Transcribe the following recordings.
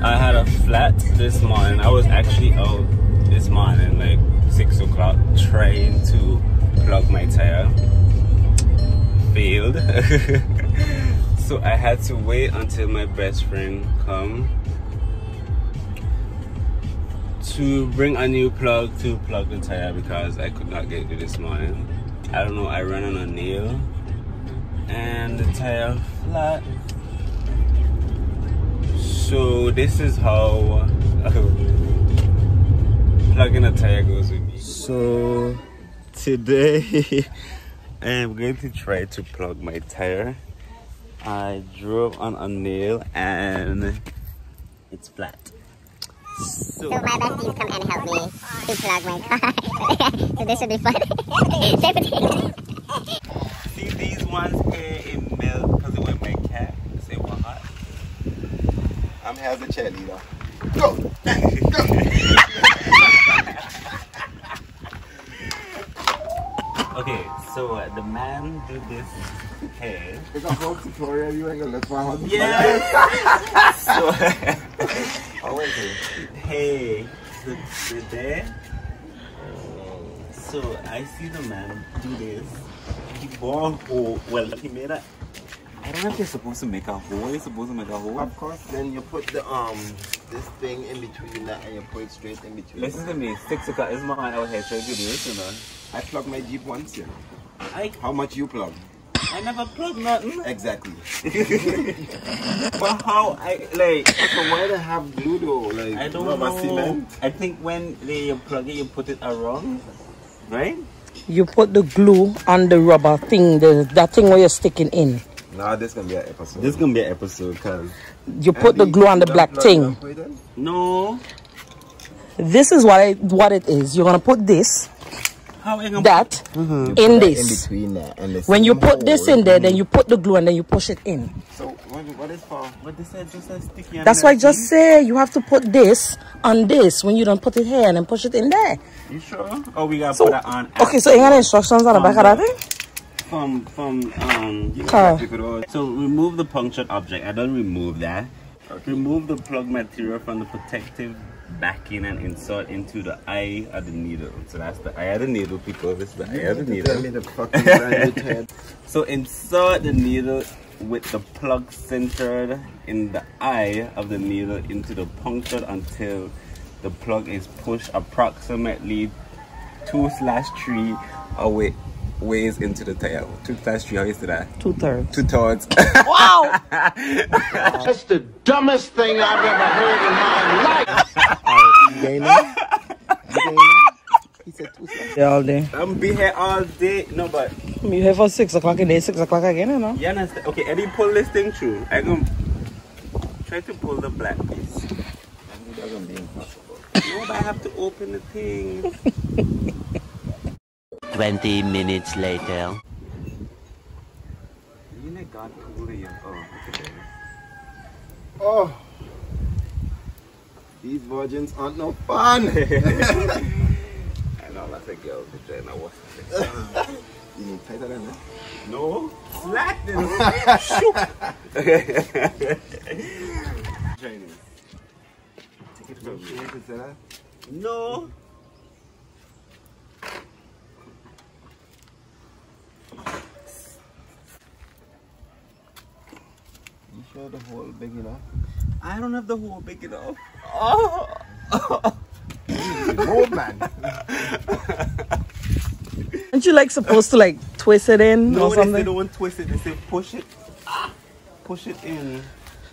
I had a flat this morning. I was actually out this morning, like six o'clock, trying to plug my tire. Failed. so I had to wait until my best friend come to bring a new plug to plug the tire because I could not get it this morning. I don't know, I ran on a nail and the tire flat. So this is how plugging a tire goes with me. So today I am going to try to plug my tire. I drove on a nail and it's flat. So my besties come and help me to plug my car. so this should be fun. See these ones here in milk because it went my cat. Say what hot? I'm here as a cheerleader. Go! Okay, so uh, the man do this hair. It's a whole tutorial you ain't gonna look for to Yes. so How it? hey, the, the there. So I see the man do this. He a hole. Well, he made a. I don't know if you're supposed to make a hole. You're supposed to make a hole. Of course, then you put the um this thing in between that and you put it straight in between. Listen to me. Six o'clock is my out here trying to do this, you know. I plug my Jeep once, yeah. I How much you plug? I never plug nothing. Exactly. But how I like? So why they have glue though? Like I don't rubber know. cement? I think when they plug it, you put it around, right? You put the glue on the rubber thing, the that thing where you're sticking in. Nah, this gonna be an episode. This gonna be an episode, cause You put the glue on the black thing. no. This is what it, what it is. You're gonna put this, How I gonna that, In in this. between that and the When you put this in there, then you put the glue and then you push it in. So what, what is for? What they said just a sticky. That's why I just say you have to put this on this when you don't put it here and then push it in there. You sure? Oh, we gotta So, put it on. okay, so you got instructions on the back of that thing? From from um. Car. So remove the punctured object. I don't remove that. Remove the plug material from the protective backing and insert into the eye of the needle. So that's the eye of the needle, people. This is the eye of the needle. the fucking brand new head. So insert the needle with the plug centered in the eye of the needle into the puncture until the plug is pushed approximately two slash three away ways into the tail. Two thirds, three, how you say that? Two thirds. Two thirds. Wow! That's the dumbest thing I've ever heard in my life. You getting that? You getting that? He said two seconds. Yeah, all day. I'm be here all day. No, but You here for six o'clock and then six o'clock again, you know? you understand? Okay, Eddie, pull this thing through. I'm gonna try to pull the black piece. That's gonna be impossible. No, but I have to open the thing. 20 minutes later. You know, God cool you. Oh, look at this. Oh. These virgins aren't no fun. I know that's a girl picture and I was you need tighter than that. Eh? No, slack this. Training. Take it from me. No. You the hole big enough? I don't have the hole big enough. Oh. More man. Aren't you like supposed to like twist it in No, or they say something? don't twist it. They say push it. Push it in.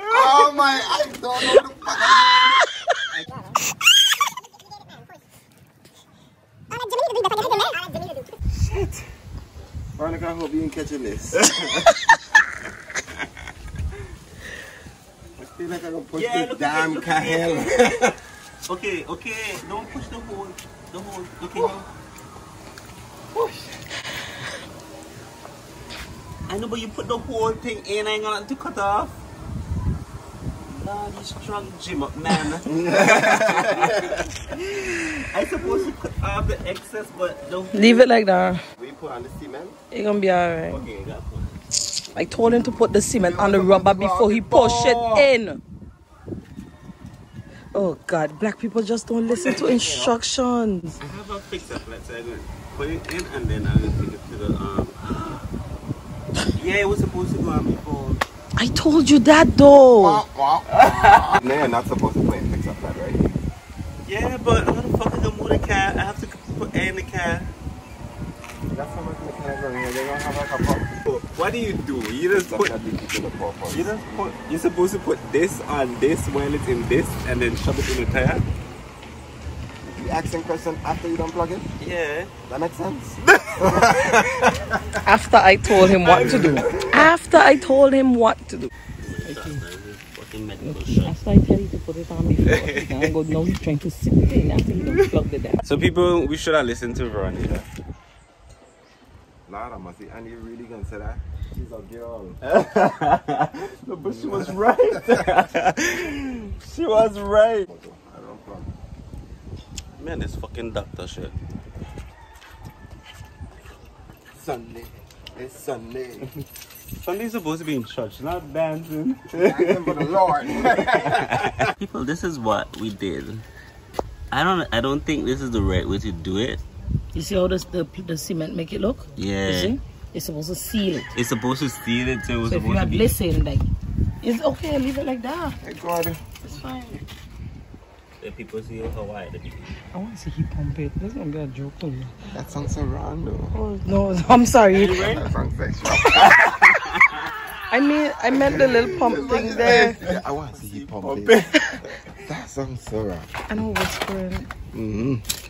oh my, I don't know what the fuck I'm doing. Veronica, I hope you didn't catch this. I feel like I'm gonna push Yeah, this damn it, look at kahel. Okay, okay. Don't push the hole. The hole. Okay. now. I know, but you put the whole thing in. I ain't gonna to cut off. Lord, you strong Jim up, man. I supposed to put off the excess, but don't. Leave it like that. We put on the cement. It's gonna be alright. Okay. I told him to put the cement on the rubber before he push it in. Oh God, black people just don't listen to instructions. I have a fix up, let's say I'm gonna put it in and then I'm gonna take it to the um. Yeah, it was supposed to go on before. I told you that though. no, you're not supposed to put in fix up that, right? Yeah, but how the fuck is gonna move the car? I have to put air in the car. That's how much mechanics. They don't have like a pump. What do you do? You just That's put not the to the purpose. You just put, you're supposed to put this on this while it's in this and then shove it in the tire? You asking question after you don't plug it? Yeah. That makes sense. After I told him what to do. After I told him what to do. Fucking medical shit. After I tell you to put it on before, now, go, now he's trying to sit in after he don't plug the down. So people, we should have listened to Veronica. Lord, I must say, and you really gonna say that? She's a girl. no, but she was right. she was right. I don't plug. Man, this fucking doctor shit. Sunday. It's Sunday. Sunday's supposed to be in church, not dancing. Thank for the Lord. People, this is what we did. I don't I don't think this is the right way to do it. You see how this, the, the cement make it look? Yeah. You see? It's supposed to seal it. It's supposed to seal it, so it was So if you supposed to had be. listen, like, it's okay, leave it like that. Hey, God. It's fine. The people see how wide the people. I want to see he pump it. This is gonna be a joke to me. That sounds so random. Oh, no, I'm sorry. That sounds sexual. I mean, I meant the little pump thing there. Yeah, I want to see you pump it. That sounds so wrong. I know whispering. Mm-hmm.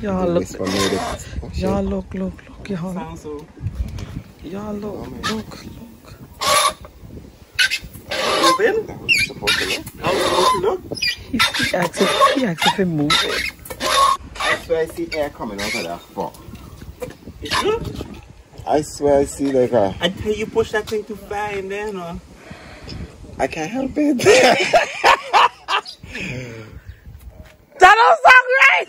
Y'all look, Whisper made it. Y'all look, look, look, y'all, y'all look, look, look. Open? That was supposed to look. How it's supposed to look? He, he asked if, he asked if he move it. I swear I see air coming out of that fuck. You sure? I swear I see like uh, a... Until you push that thing too far in there, no? I can't help it. That don't sound right!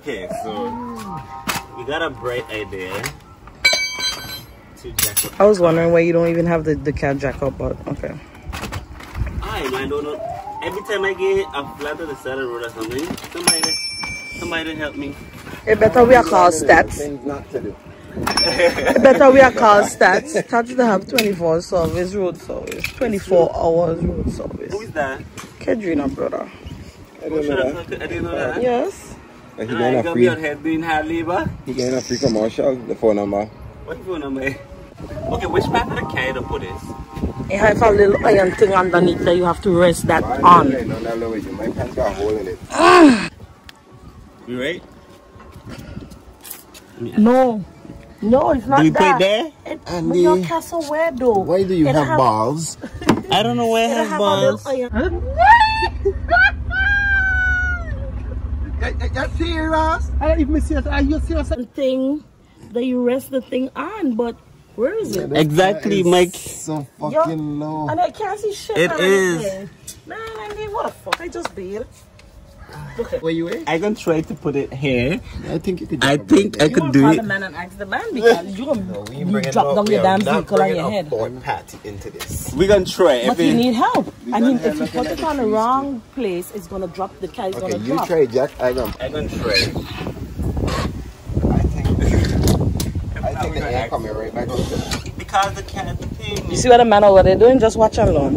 Okay, so we got a bright idea to. I was wondering why you don't even have the, the cat jack up, but okay. I man, don't know. Every time I get a flat on the side of the road or something, somebody, somebody help me. It better we are called stats. Things not to do. It better we are called stats. Stats they have 24 service, road service. 24 hours road service. Who is that? Kedrina, brother. I don't Should know I, that. I didn't know that. Yes. But he And I getting ain't a gonna be free, on head doing hard labor. he getting a free commercial, the phone number. What phone number? Okay, which part of the car to put this? It has a little iron thing underneath that you have to rest that Why on. a. Ah. You right? No. No, it's not Do we put that. it there? It, And but your the- castle where though? Why do you It have have- balls? I don't know where It I have have a little balls. iron. You serious? I don't even serious. Are you serious? thing that you rest the thing on, but where is it? Exactly, Mike. So Yo, fucking low. And I can't see shit. It on is. anything. Man, I mean, what the fuck? I just bailed. Where you at? I can try to put it here. I think you could. I think I You could want do to call the man and ask the man because you gonna We you bringing drop up- down your are damn not vehicle on your head. Boy Patty into this. We can try. But If you need help. I mean, if you put it on the wrong place, it's gonna drop. The car is Okay, gonna drop. Okay, you drop. try, Jack. I am. I can try. I think. I think the air coming right back out. Because the cat thing. You see what the man over there doing? Just watch and learn.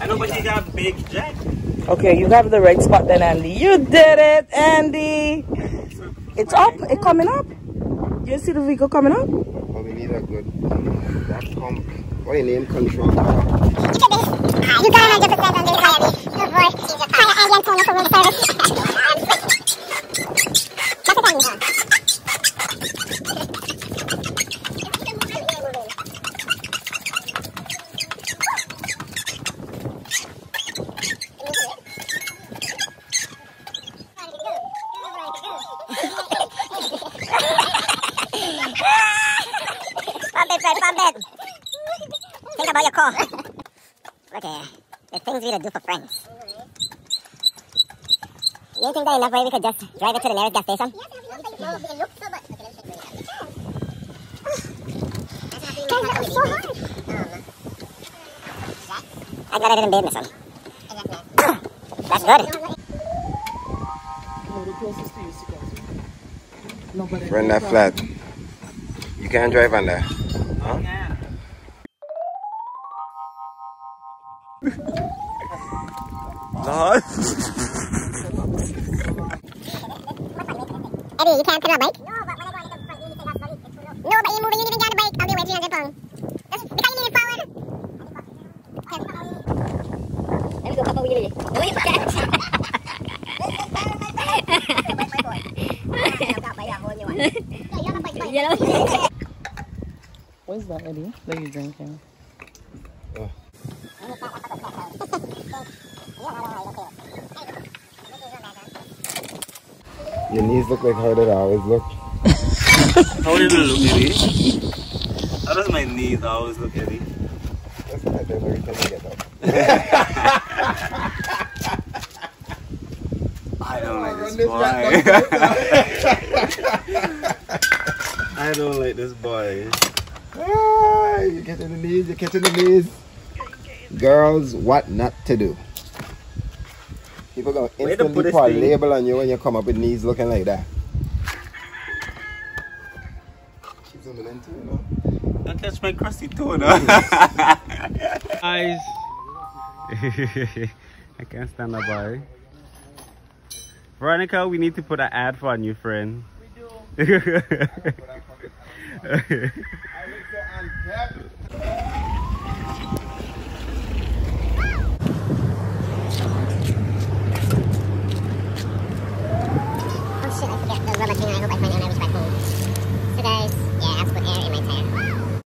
I know, but he got big jack. Okay, you have the right spot then, Andy. You did it, Andy. It's up. It's coming up. You see the vehicle coming up? But we need a good. Um, that pump. What your name control? You got 100% on the economy. Good boy. Hire Andy Antonio for room service. That's what I need. About your car. okay, the things we to do for friends. You don't think that enough way we could just drive it to the nearest gas station? Guys, that was so hard. I'm glad I didn't bathe, son. That's good. Run that flat. You can't drive on there. Huh? Eddie, you can't pedal a bike? No, but when I go on the front, you need to have solid. No, but you moving, you didn't get on the bike. I'll be weighing 300 pounds. That's because you needed power. Let me go papa wheelie. What's that, Eddie? That you drinking? Your knees look like how they always look. How did it look, Eddie? How does my knees always look, Eddie? Just like that every time you get up. I don't like this this boy. I don't like this boy. Ah, you're in the knees, you're in the knees. Girls, what not to do. People gonna Way to put instantly put a thing. label on you when you come up with knees looking like that. She's zooming in too, you know. Don't catch my crusty toe now. Guys. I can't stand that boy. Veronica, we need to put an ad for a new friend. We do. Oh shit, I forget the rubber thing. I hope I find